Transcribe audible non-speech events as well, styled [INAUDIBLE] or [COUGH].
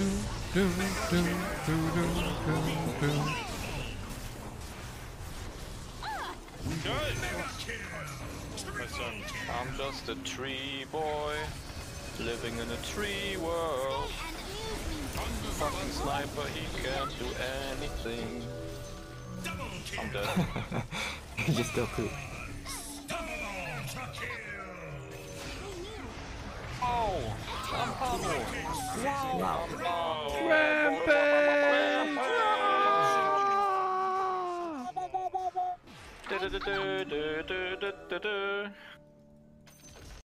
Listen, I'm just a tree boy, living in a tree world. Fucking sniper, he can't do anything. I'm dead. [LAUGHS] You just still poop. Wow. wow. Rampage! Wow.